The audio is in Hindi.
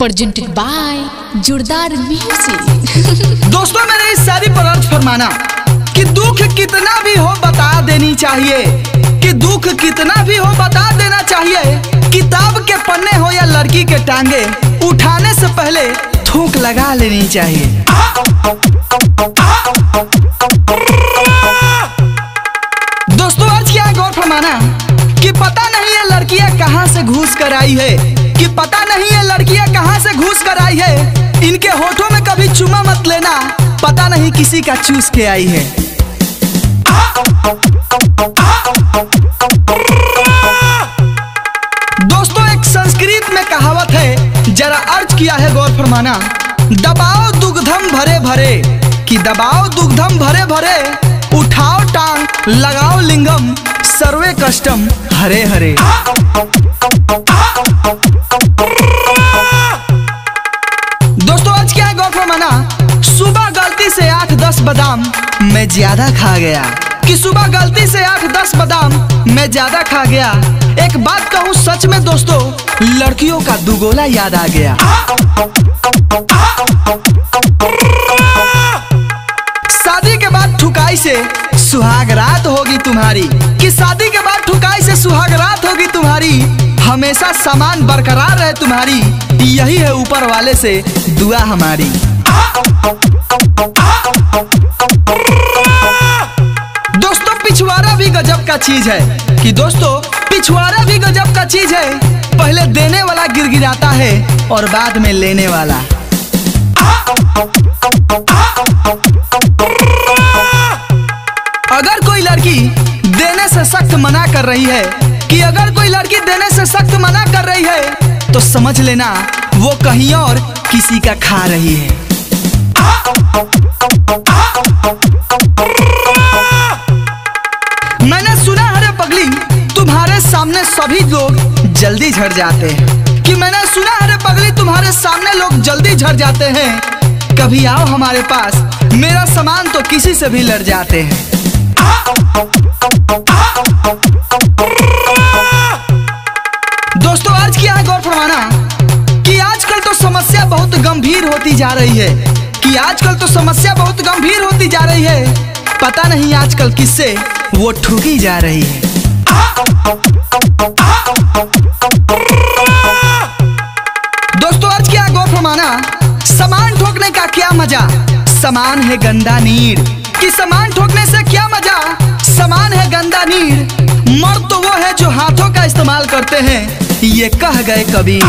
presented by जोरदार म्यूज़िक दोस्तों मेरे इस पर अर्ज़ फरमाना कि दुख कितना भी हो बता देनी चाहिए। कि दुख कितना भी हो बता देना चाहिए किताब के पन्ने हो या लड़की के टांगे उठाने से पहले थूक लगा लेनी चाहिए। दोस्तों, आज क्या गौर फरमाना कि पता नहीं है लड़कियाँ कहाँ से घूस कर आई है। कि पता नहीं है लड़कियाँ कहाँ से घूस कर आई है। इनके होठों में कभी चुमा मत लेना। पता नहीं किसी का चूस के आई है। दोस्तों, एक संस्कृत में कहावत है, जरा अर्ज़ किया है गौर फरमाना, दबाओ दुग्धम भरे भरे, कि दबाओ दुग्धम भरे भरे, उठाओ टांग, लगाओ लिंगम, सर्वे कष्टम, हरे हरे। गलती से आठ दस बादाम। मैं ज़्यादा खा गया। कि सुबह गलती से आठ दस बादाम। मैं ज़्यादा खा गया। एक बात कहूँ सच में दोस्तों, लड़कियों का दुगोला याद आ गया। शादी के बाद ठुकाई से सुहाग रात होगी तुम्हारी। कि शादी के बाद ठुकाई से सुहाग रात होगी तुम्हारी। हमेशा सामान बरकरार रहे तुम्हारी। यही है ऊपर वाले से दुआ हमारी। दोस्तों, पिछवाड़ा भी गजब का चीज़ है कि दोस्तों, पिछवाड़ा भी गजब का चीज़ है। पहले देने वाला गिरगिराता है और बाद में लेने वाला। अगर कोई लड़की देने से सख्त मना कर रही है, कि अगर कोई लड़की देने से सख्त मना कर रही है तो समझ लेना, वो कहीं और किसी का खा रही है। सामने सभी लोग जल्दी झड़ जाते हैं। कि मैंने सुना है रे पगली, तुम्हारे सामने लोग जल्दी झड़ जाते हैं। कभी आओ हमारे पास, मेरा सामान तो किसी से भी लड़ जाते हैं। दोस्तों, आज क्या है गौर फरमाना कि आजकल तो समस्या बहुत गंभीर होती जा रही है। कि आजकल तो समस्या बहुत गंभीर होती जा रही है। पता नहीं आजकल किससे वो ठुकी जा रही है। सामान ठोकने का क्या मज़ा? सामान है गंदा नीर। कि सामान ठोकने से क्या मज़ा? सामान है गंदा नीर। मर्द तो वो है जो हाथों का इस्तेमाल करते हैं। ये कह गए कबीर।